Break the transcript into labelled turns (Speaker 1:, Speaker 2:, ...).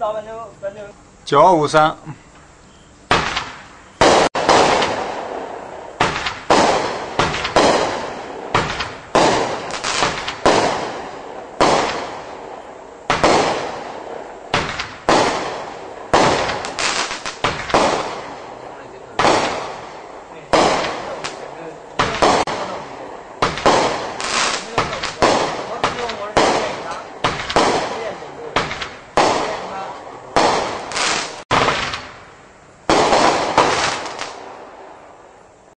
Speaker 1: 就。
Speaker 2: 九二五三。